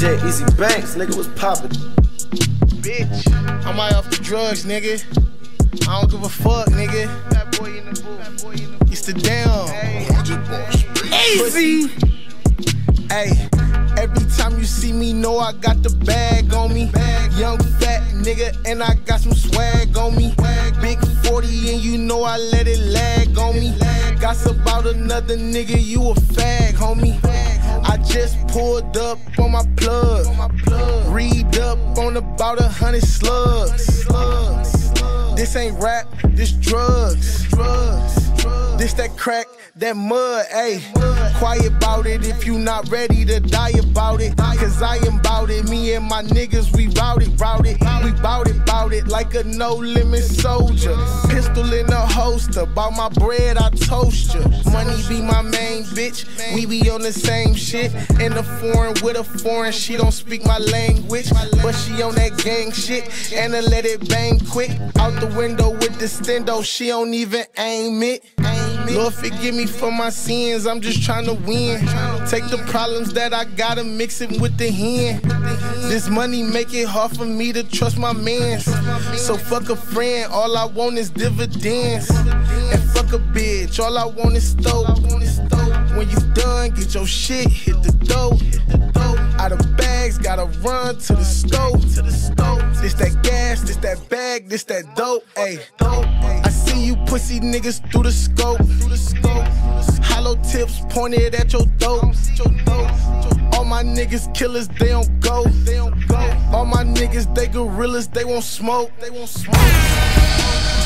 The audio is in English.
DJ Easy Banks, nigga, was poppin'. Bitch, I'm high off the drugs, nigga. I don't give a fuck, nigga. That boy in the booth. Used to down. Easy. Hey, every time you see me, know I got the bag on me. Young fat nigga, and I got some swag on me. Big 40, and you know I let it lag on me. Got about another nigga, you a fag, homie. Just pulled up on my plug. Read up on about a hundred slugs. This ain't rap, this drugs. This that crack, that mud, ayy. Quiet about it if you not ready to die about it. Cause I am bout it. Me and my niggas, we bout it, bout it. We bout it, bout it like a no limit soldier. Pistol in a holster, bout my bread, I toast ya. Money be my main bitch. We be on the same shit. In the foreign with a foreign, she don't speak my language. But she on that gang shit. And I let it bang quick. Out the window with the stendo, she don't even aim it. Lord, forgive me for my sins. I'm just trying to win. Take the problems that I gotta mix it with the hen. This money make it hard for me to trust my mans. So fuck a friend. All I want is dividends. And fuck a bitch. All I want is dope. When you done, get your shit, hit the dough. Out of bags, gotta run to the stove. This that gas, this that bag, this that dope. Ayy, pussy niggas through the scope. Hollow tips pointed at your dope. All my niggas killers, they don't go. All my niggas, they gorillas, they won't smoke. They won't smoke.